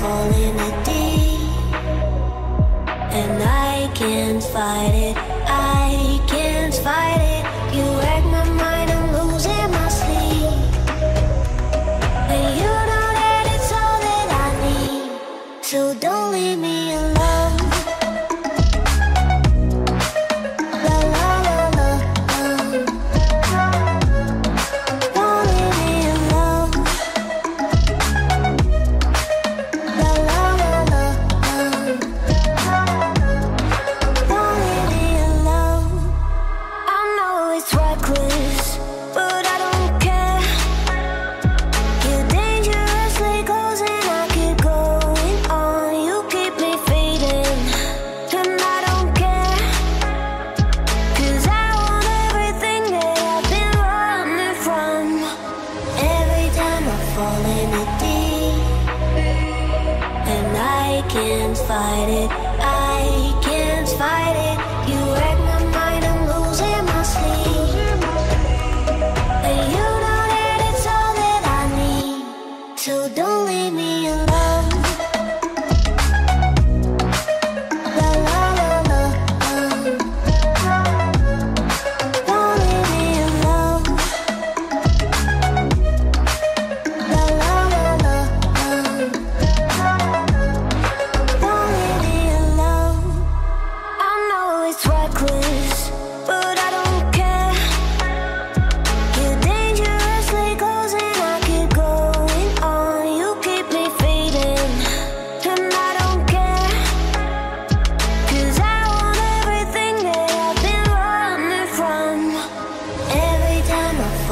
fall in it deep, and I can't fight it.